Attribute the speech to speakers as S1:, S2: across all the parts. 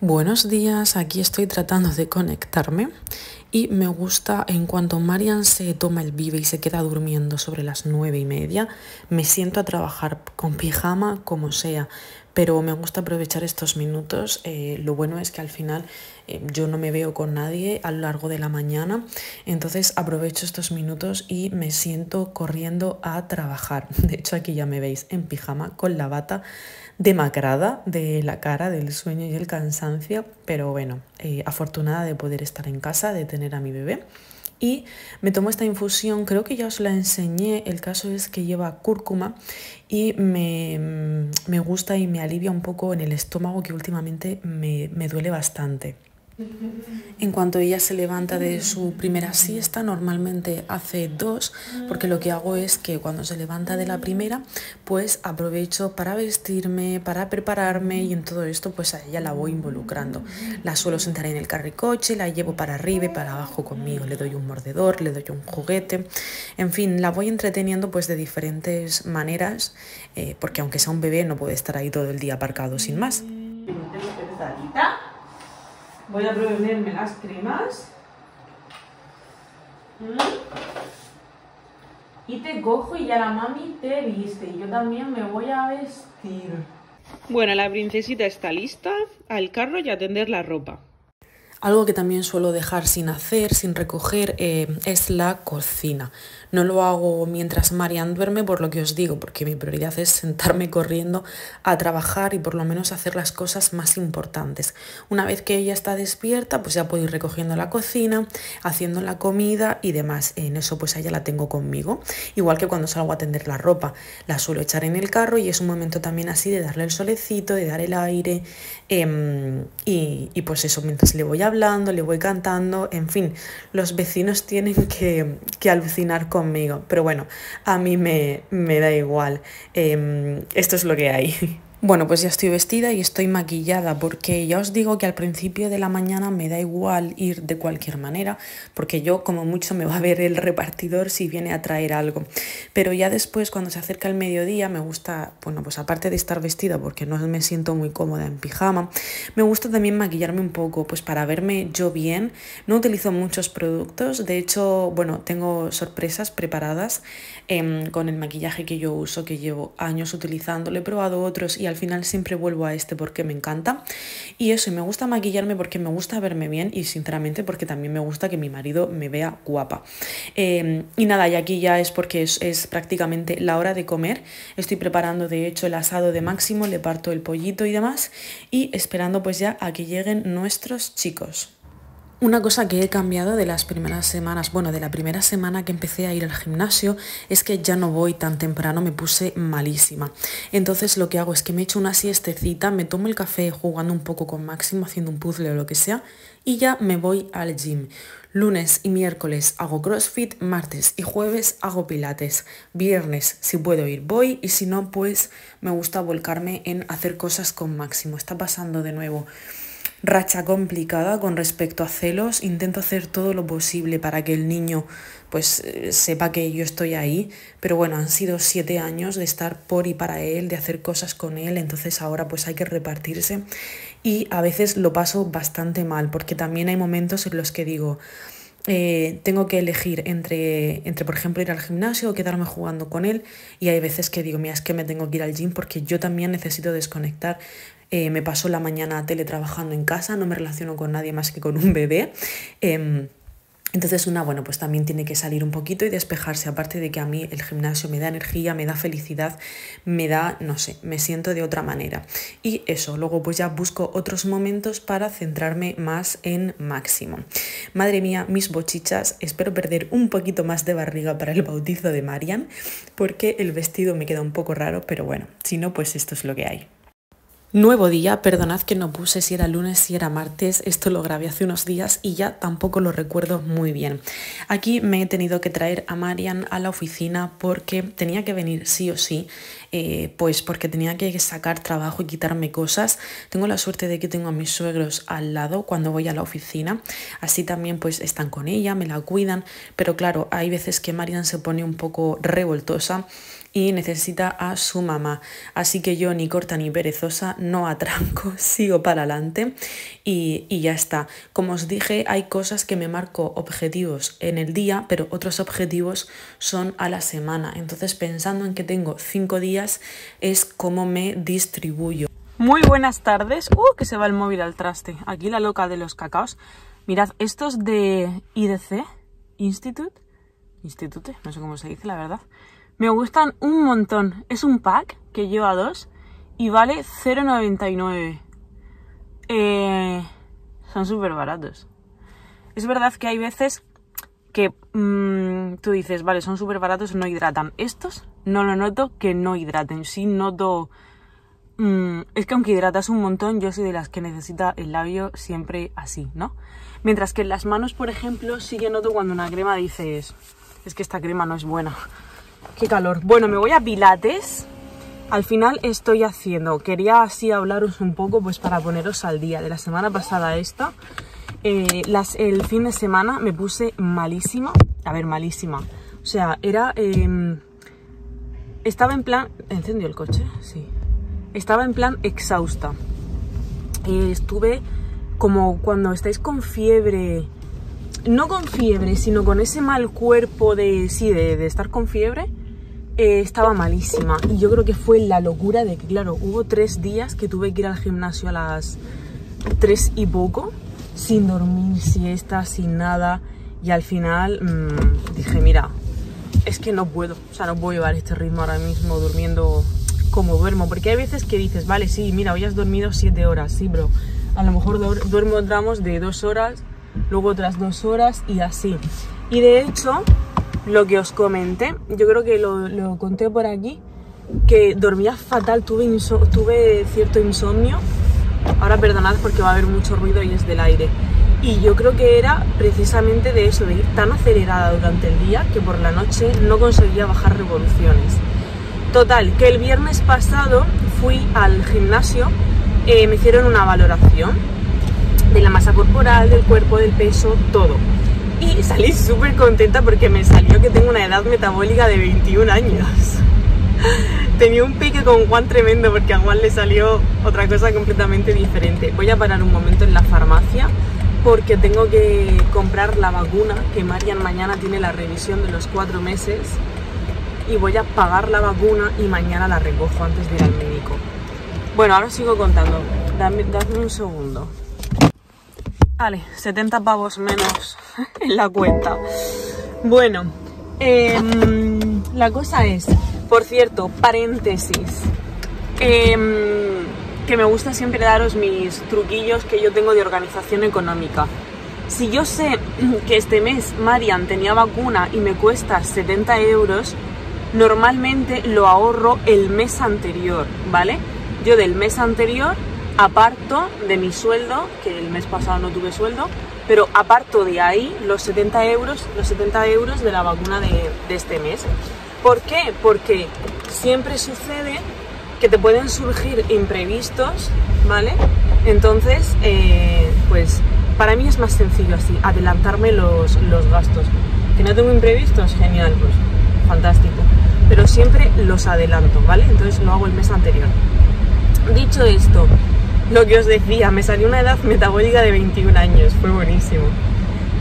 S1: Buenos días, aquí estoy tratando de conectarme y me gusta en cuanto Marian se toma el vive y se queda durmiendo sobre las nueve y media, me siento a trabajar con pijama como sea, pero me gusta aprovechar estos minutos. Eh, lo bueno es que al final eh, yo no me veo con nadie a lo largo de la mañana, entonces aprovecho estos minutos y me siento corriendo a trabajar. De hecho aquí ya me veis en pijama con la bata demacrada de la cara, del sueño y el cansancio, pero bueno, eh, afortunada de poder estar en casa, de tener a mi bebé. Y me tomo esta infusión, creo que ya os la enseñé, el caso es que lleva cúrcuma y me, me gusta y me alivia un poco en el estómago que últimamente me, me duele bastante. En cuanto ella se levanta de su primera siesta, normalmente hace dos, porque lo que hago es que cuando se levanta de la primera, pues aprovecho para vestirme, para prepararme y en todo esto pues a ella la voy involucrando. La suelo sentar en el carricoche, la llevo para arriba y para abajo conmigo, le doy un mordedor, le doy un juguete, en fin, la voy entreteniendo pues de diferentes maneras, eh, porque aunque sea un bebé no puede estar ahí todo el día aparcado sin más. Voy a ponerme las cremas. ¿Mm? Y te cojo y ya la mami te viste. Y yo también me voy a vestir. Bueno, la princesita está lista al carro y a tender la ropa. Algo que también suelo dejar sin hacer, sin recoger, eh, es la cocina. No lo hago mientras Marian duerme, por lo que os digo, porque mi prioridad es sentarme corriendo a trabajar y por lo menos hacer las cosas más importantes. Una vez que ella está despierta, pues ya puedo ir recogiendo la cocina, haciendo la comida y demás. En eso pues ella la tengo conmigo. Igual que cuando salgo a tender la ropa, la suelo echar en el carro y es un momento también así de darle el solecito, de dar el aire em, y, y pues eso, mientras le voy hablando, le voy cantando, en fin, los vecinos tienen que, que alucinar con pero bueno, a mí me, me da igual. Em, esto es lo que hay. Bueno, pues ya estoy vestida y estoy maquillada porque ya os digo que al principio de la mañana me da igual ir de cualquier manera porque yo como mucho me va a ver el repartidor si viene a traer algo. Pero ya después cuando se acerca el mediodía me gusta, bueno, pues aparte de estar vestida porque no me siento muy cómoda en pijama, me gusta también maquillarme un poco pues para verme yo bien. No utilizo muchos productos, de hecho, bueno, tengo sorpresas preparadas em, con el maquillaje que yo uso, que llevo años utilizando, he probado otros y al final siempre vuelvo a este porque me encanta. Y eso, me gusta maquillarme porque me gusta verme bien y sinceramente porque también me gusta que mi marido me vea guapa. Em, y nada, y aquí ya es porque es, es prácticamente la hora de comer. Estoy preparando de hecho el asado de Máximo, le parto el pollito y demás y esperando pues ya a que lleguen nuestros chicos. Una cosa que he cambiado de las primeras semanas, bueno, de la primera semana que empecé a ir al gimnasio, es que ya no voy tan temprano, me puse malísima. Entonces lo que hago es que me echo una siestecita, me tomo el café jugando un poco con Máximo, haciendo un puzzle o lo que sea, y ya me voy al gym. Lunes y miércoles hago CrossFit, martes y jueves hago pilates. Viernes, si puedo ir, voy y si no, pues me gusta volcarme en hacer cosas con Máximo. Está pasando de nuevo racha complicada con respecto a celos. Intento hacer todo lo posible para que el niño pues eh, sepa que yo estoy ahí. Pero bueno, han sido siete años de estar por y para él, de hacer cosas con él. Entonces ahora pues hay que repartirse. Y a veces lo paso bastante mal porque también hay momentos en los que digo... Eh, tengo que elegir entre, entre, por ejemplo, ir al gimnasio o quedarme jugando con él. Y hay veces que digo, mira, es que me tengo que ir al gym porque yo también necesito desconectar. Eh, me paso la mañana teletrabajando en casa, no me relaciono con nadie más que con un bebé. Em, entonces una, bueno, pues también tiene que salir un poquito y despejarse, aparte de que a mí el gimnasio me da energía, me da felicidad, me da, no sé, me siento de otra manera. Y eso, luego pues ya busco otros momentos para centrarme más en máximo. Madre mía, mis bochichas, espero perder un poquito más de barriga para el bautizo de Marian, porque el vestido me queda un poco raro, pero bueno, si no, pues esto es lo que hay. Nuevo día, perdonad que no puse si era lunes, si era martes, esto lo grabé hace unos días y ya tampoco lo recuerdo muy bien. Aquí me he tenido que traer a Marian a la oficina porque tenía que venir sí o sí, eh, pues porque tenía que sacar trabajo y quitarme cosas. Tengo la suerte de que tengo a mis suegros al lado cuando voy a la oficina, así también pues están con ella, me la cuidan, pero claro, hay veces que Marian se pone un poco revoltosa
S2: y necesita a su mamá. Así que yo ni corta ni perezosa, no atranco, sigo para adelante y, y ya está. Como os dije, hay cosas que me marco objetivos en el día, pero otros objetivos son a la semana. Entonces pensando en que tengo cinco días es como me distribuyo. Muy buenas tardes. Uh, que se va el móvil al traste. Aquí la loca de los cacaos. Mirad, estos de IDC, Institute, Institute, no sé cómo se dice la verdad. Me gustan un montón. Es un pack que lleva dos y vale 0,99. Eh, son súper baratos. Es verdad que hay veces que mm, tú dices, vale, son súper baratos, no hidratan. Estos no lo noto que no hidraten. Sí noto Mm, es que aunque hidratas un montón, yo soy de las que necesita el labio siempre así, ¿no? Mientras que en las manos, por ejemplo, sí que noto cuando una crema dices, es que esta crema no es buena. Qué calor. Bueno, me voy a Pilates. Al final estoy haciendo, quería así hablaros un poco pues para poneros al día. De la semana pasada esta, eh, el fin de semana me puse malísima. A ver, malísima. O sea, era... Em, estaba en plan... ¿Encendió el coche? Sí estaba en plan exhausta. y estuve como cuando estáis con fiebre, no con fiebre, sino con ese mal cuerpo de, sí, de, estar con fiebre, eh, estaba malísima. Y yo creo que fue la locura de que, claro, hubo tres días que tuve que ir al gimnasio a las tres y poco, sin dormir, siesta, sin nada. Y al final mm, dije, mira, es que no puedo, o sea, no puedo llevar este ritmo ahora mismo durmiendo como duermo, porque hay veces que dices, vale, sí, mira, hoy has dormido 7 horas, sí, bro, a lo mejor duermo tramos de 2 horas, luego otras 2 horas y así. Y de hecho, lo que os comenté, yo creo que lo, conté por aquí, que dormía fatal, tuve, cierto insomnio, ahora perdonad porque va a haber mucho ruido y es del aire. Y yo creo que era precisamente de eso, de ir tan acelerada durante el día que por la noche no conseguía bajar revoluciones. Total, que el viernes pasado fui al gimnasio, eh, me hicieron una valoración de la masa corporal, del cuerpo, del peso, todo. Y salí súper contenta porque me salió que tengo una edad metabólica de 21 años. Tenía un pique con Juan tremendo porque a Juan le salió otra cosa completamente diferente. Voy a parar un momento en la farmacia porque tengo que comprar la vacuna que Marian mañana tiene la revisión de los cuatro meses y voy a pagar la vacuna y mañana la recojo antes de ir al médico. Bueno, ahora sigo contando. Dame, un segundo. Vale, 70 pavos menos en la cuenta. Bueno, em, la cosa es, por cierto, paréntesis, em, que me gusta siempre daros mis truquillos que yo tengo de organización económica. Si yo sé que este mes Marian tenía vacuna y me cuesta 70 euros, normalmente lo ahorro el mes anterior, ¿vale? Yo del mes anterior aparto de mi sueldo, que el mes pasado no tuve sueldo, pero aparto de ahí los 70 euros, los 70 euros de la vacuna de, este mes. ¿Por qué? Porque siempre sucede que te pueden surgir imprevistos, ¿vale? Entonces, eh, pues para mí es más sencillo así, adelantarme los, los gastos. Que no tengo imprevistos, genial, pues fantástico pero siempre los adelanto, ¿vale? Entonces lo hago el mes anterior. Dicho esto, lo que os decía, me salió una edad metabólica de 21 años, fue buenísimo.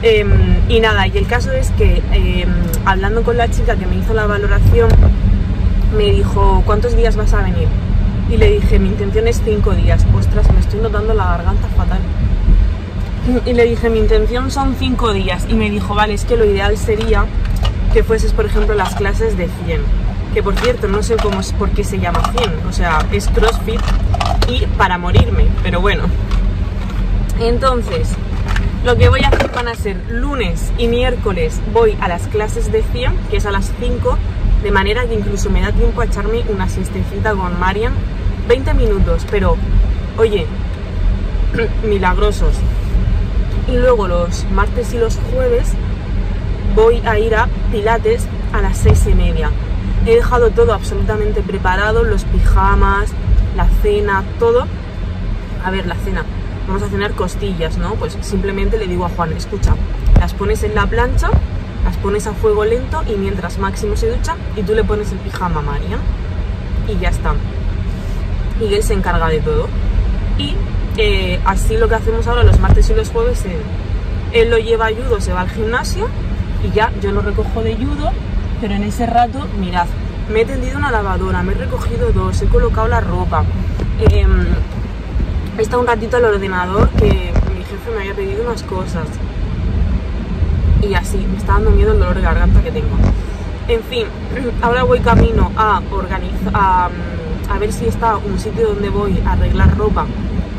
S2: Em, y nada, y el caso es que em, hablando con la chica que me hizo la valoración, me dijo, ¿cuántos días vas a venir? Y le dije, mi intención es 5 días. Ostras, me estoy notando la garganta fatal. Y le dije, mi intención son 5 días. Y me dijo, vale, es que lo ideal sería que fueses, por ejemplo, las clases de 100. Que por cierto, no sé cómo es, por qué se llama 100. O sea, es CrossFit y para morirme. Pero bueno. Entonces, lo que voy a hacer van a ser lunes y miércoles voy a las clases de 100, que es a las 5, de manera que incluso me da tiempo a echarme una siestecita con Marian. 20 minutos, pero oye, milagrosos. Y luego los martes y los jueves voy a ir a Pilates a las seis y media. He dejado todo absolutamente preparado, los pijamas, la cena, todo. A ver, la cena. Vamos a cenar costillas, ¿no? Pues simplemente le digo a Juan, escucha, las pones en la plancha las pones a fuego lento y mientras Máximo se ducha y tú le pones el pijama a Marian y ya está. Y él se encarga de todo. Y eh, así lo que hacemos ahora los martes y los jueves, él lo lleva a judo, se va al gimnasio y ya yo lo recojo de judo, pero en ese rato, mirad, me he tendido una lavadora, me he recogido dos, he colocado la ropa, em, he estado un ratito al ordenador que mi jefe me había pedido unas cosas y así, me está dando miedo el dolor de garganta que tengo. En fin, ahora voy camino a organizar, a, a ver si está un sitio donde voy a arreglar ropa,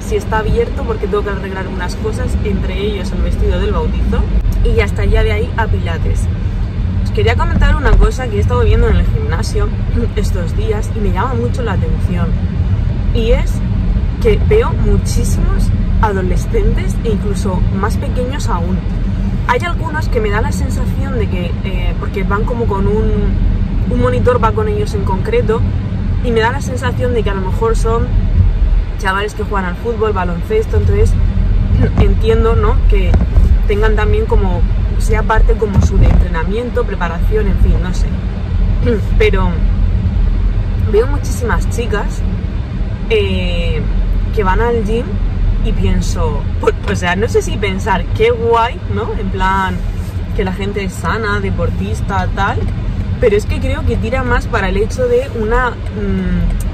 S2: si está abierto porque tengo que arreglar unas cosas, entre ellos el vestido del bautizo y hasta allá de ahí a Pilates. Quería comentar una cosa que he estado viendo en el gimnasio estos días y me llama mucho la atención y es que veo muchísimos adolescentes e incluso más pequeños aún hay algunos que me da la sensación de que, eh, porque van como con un, un monitor, va con ellos en concreto, y me da la sensación de que a lo mejor son chavales que juegan al fútbol, baloncesto, entonces entiendo, ¿no? Que tengan también como, sea parte como su de entrenamiento, preparación, en fin, no sé. Pero veo muchísimas chicas eh, que van al gym y pienso, pues, o sea, no sé si pensar qué guay, ¿no? En plan, que la gente es sana, deportista, tal, pero es que creo que tira más para el hecho de una... Mmm,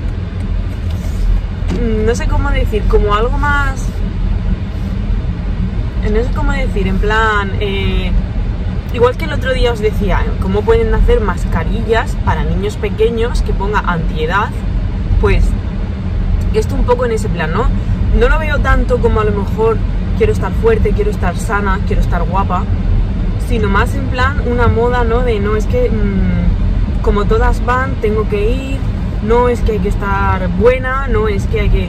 S2: no sé cómo decir, como algo más... No sé cómo decir, en plan... Eh, igual que el otro día os decía, cómo pueden hacer mascarillas para niños pequeños que ponga antiedad, pues esto un poco en ese plan, ¿no? no lo veo tanto como a lo mejor quiero estar fuerte, quiero estar sana, quiero estar guapa, sino más en plan una moda, ¿no? De no es que mmm, como todas van, tengo que ir, no es que hay que estar buena, no es que hay que...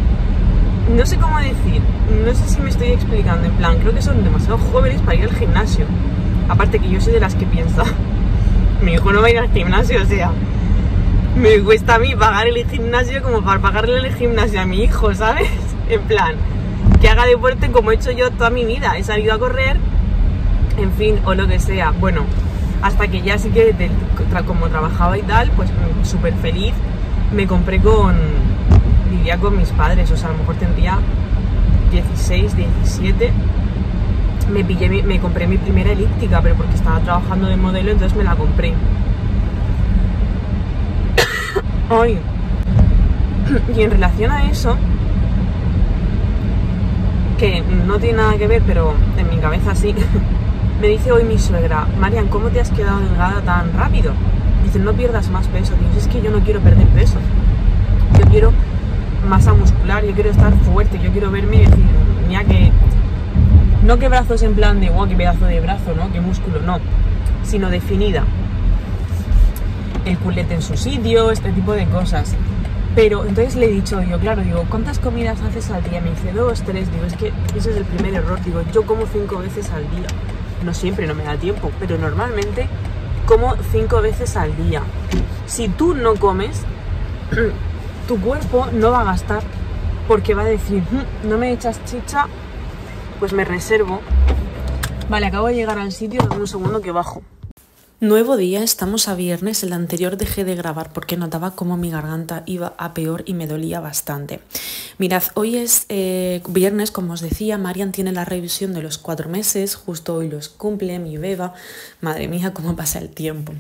S2: No sé cómo decir, no sé si me estoy explicando, en plan, creo que son demasiado jóvenes para ir al gimnasio. Aparte que yo soy de las que piensa, mi hijo no va a ir al gimnasio, o sea, me cuesta a mí pagar el gimnasio como para pagarle el gimnasio a mi hijo, ¿sabes? En plan, que haga deporte como he hecho yo toda mi vida. He salido a correr, en fin, o lo que sea. Bueno, hasta que ya sí que como trabajaba y tal, pues súper feliz, me compré con, vivía con mis padres, o sea, a lo mejor tendría 16, 17. Me, pillé, me compré mi primera elíptica, pero porque estaba trabajando de modelo, entonces me la compré. Ay. Y en relación a eso, que no tiene nada que ver, pero en mi cabeza sí. Me dice hoy mi suegra, Marian, ¿cómo te has quedado delgada tan rápido? Dice, no pierdas más peso. Digo, es que yo no quiero perder peso. Yo quiero masa muscular, yo quiero estar fuerte, yo quiero verme y decir, mira que. No que brazos en plan de, wow, qué pedazo de brazo, ¿no? Qué músculo, no. Sino definida. El culete en su sitio, este tipo de cosas. Pero entonces le he dicho yo, claro, digo, ¿cuántas comidas haces al día? Me dice dos, tres. Digo, es que ese es el primer error. Digo, yo como cinco veces al día. No siempre, no me da tiempo, pero normalmente como cinco veces al día. Si tú no comes, tu cuerpo no va a gastar porque va a decir, mm, no me echas chicha, pues me reservo. Vale, acabo de llegar al sitio, dame un segundo que bajo. Nuevo día, estamos a viernes, el anterior dejé de grabar porque notaba como mi garganta iba a peor y me dolía bastante. Mirad, hoy es eh, viernes, como os decía, Marian tiene la revisión de los cuatro meses, justo hoy los cumple mi beba, madre mía, cómo pasa el tiempo.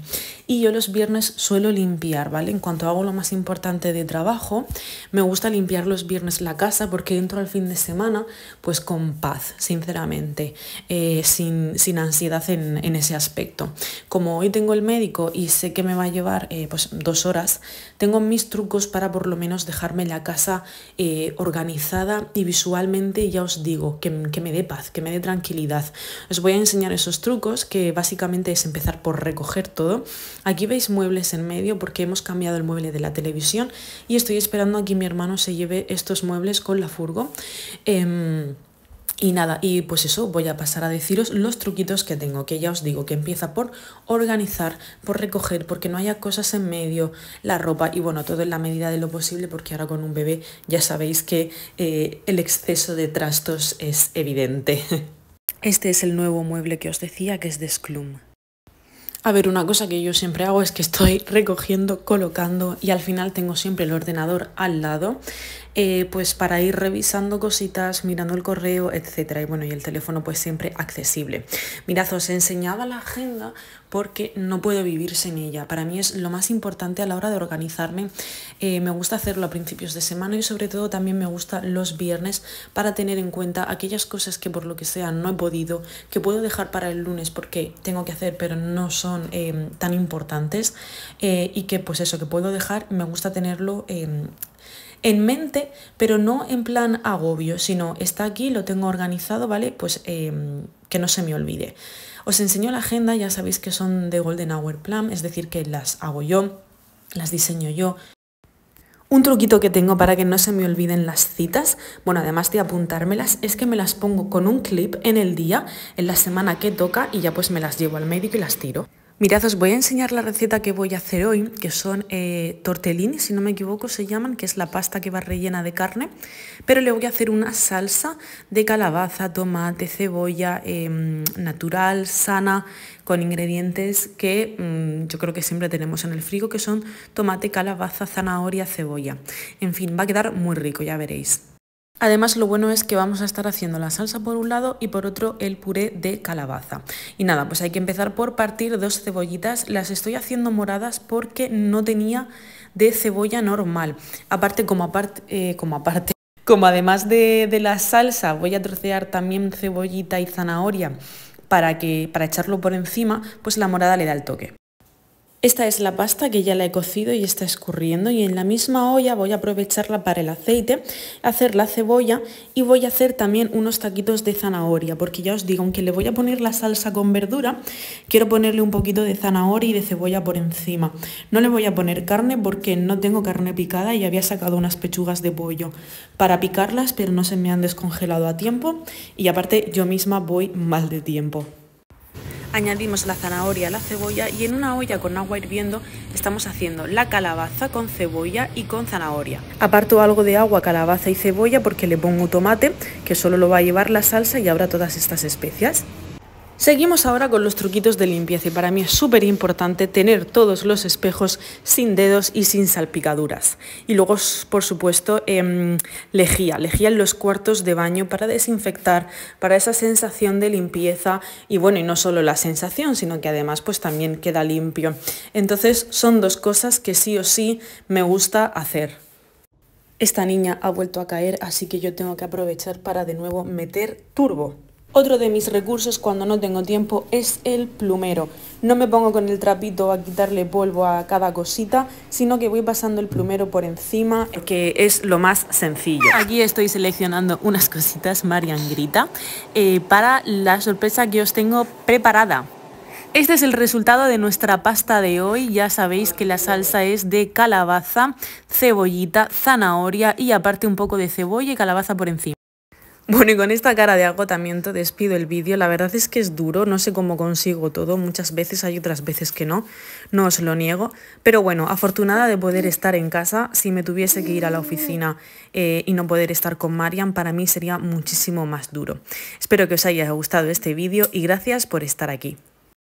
S2: Y yo los viernes suelo limpiar, ¿vale? En cuanto hago lo más importante de trabajo, me gusta limpiar los viernes la casa porque entro al fin de semana pues con paz, sinceramente, eh, sin, sin, ansiedad en, en ese aspecto. Como hoy tengo el médico y sé que me va a llevar eh, pues dos horas, tengo mis trucos para por lo menos dejarme la casa eh, organizada y visualmente, ya os digo, que, que me dé paz, que me dé tranquilidad. Os voy a enseñar esos trucos que básicamente es empezar por recoger todo. Aquí veis muebles en medio porque hemos cambiado el mueble de la televisión y estoy esperando a que mi hermano se lleve estos muebles con la furgo. Em, y nada, y pues eso, voy a pasar a deciros los truquitos que tengo, que ya os digo que empieza por organizar, por recoger, porque no haya cosas en medio, la ropa y bueno, todo en la medida de lo posible, porque ahora con un bebé ya sabéis que eh, el exceso de trastos es evidente. Este es el nuevo mueble que os decía que es de Sclum.
S1: A ver, una cosa que yo siempre hago es que estoy recogiendo, colocando y al final tengo siempre el ordenador al lado, eh, pues para ir revisando cositas, mirando el correo, etcétera. Y bueno, y el teléfono pues siempre accesible. Mirad, os enseñaba la agenda porque no puedo vivir sin ella. Para mí es lo más importante a la hora de organizarme. Eh, me gusta hacerlo a principios de semana y sobre todo también me gusta los viernes para tener en cuenta aquellas cosas que por lo que sea no he podido, que puedo dejar para el lunes porque tengo que hacer pero no son eh, tan importantes y que pues eso que puedo dejar me gusta tenerlo en mente, pero no en plan agobio, sino está aquí, lo tengo organizado, ¿vale? Pues que no se me olvide. Os enseño la agenda, ya sabéis que son de Golden Hour Plan, es decir, que las hago yo, las diseño yo. Un truquito que tengo para que no se me olviden las citas, bueno, además de apuntármelas, es que me las pongo con un clip en el día, en la semana que toca y ya pues me las llevo al médico y las tiro. Mirad, os voy a enseñar la receta que voy a hacer hoy, que son eh, tortellini, si no me equivoco se llaman, que es la pasta que va rellena de carne, pero le voy a hacer una salsa de calabaza, tomate, cebolla, em, natural, sana, con ingredientes que mm, yo creo que siempre tenemos en el frigo, que son tomate, calabaza, zanahoria, cebolla. En fin, va a quedar muy rico, ya veréis. Además lo bueno es que vamos a estar haciendo la salsa por un lado y por otro el puré de calabaza. Y nada, pues hay que empezar por partir dos cebollitas. Las estoy haciendo moradas porque no tenía de cebolla normal. Aparte, como aparte, eh, como aparte. Como además de, de la salsa voy a trocear también cebollita y zanahoria para, que, para echarlo por encima, pues la morada le da el toque. Esta es la pasta que ya la he cocido y está escurriendo y en la misma olla voy a aprovecharla para el aceite, hacer la cebolla y voy a hacer también unos taquitos de zanahoria porque ya os digo, aunque le voy a poner la salsa con verdura, quiero ponerle un poquito de zanahoria y de cebolla por encima. No le voy a poner carne porque no tengo carne picada y había sacado unas pechugas de pollo para picarlas pero no se me han descongelado a tiempo y aparte yo misma voy mal de tiempo. Añadimos la zanahoria, la cebolla y en una olla con agua hirviendo estamos haciendo la calabaza con cebolla y con zanahoria. Aparto algo de agua, calabaza y cebolla porque le pongo tomate que solo lo va a llevar la salsa y habrá todas estas especias. Seguimos ahora con los truquitos de limpieza y para mí es súper importante tener todos los espejos sin dedos y sin salpicaduras. Y luego, por supuesto, eh, lejía, lejía en los cuartos de baño para desinfectar, para esa sensación de limpieza y bueno, y no solo la sensación, sino que además pues también queda limpio. Entonces son dos cosas que sí o sí me gusta hacer. Esta niña ha vuelto a caer, así que yo tengo que aprovechar para de nuevo meter turbo. Otro de mis recursos cuando no tengo tiempo es el plumero. No me pongo con el trapito a quitarle polvo a cada cosita, sino que voy pasando el plumero por encima, que es lo más sencillo. Aquí estoy seleccionando unas cositas, Marian grita, eh, para la sorpresa que os tengo preparada. Este es el resultado de nuestra pasta de hoy. Ya sabéis que la salsa es de calabaza, cebollita, zanahoria y aparte un poco de cebolla y calabaza por encima. Bueno, y con esta cara de agotamiento despido el vídeo. La verdad es que es duro, no sé cómo consigo todo. Muchas veces hay otras veces que no, no os lo niego. Pero bueno, afortunada de poder estar en casa. Si me tuviese que ir a la oficina eh, y no poder estar con Marian, para mí sería muchísimo más duro. Espero que os haya gustado este vídeo y gracias por estar aquí.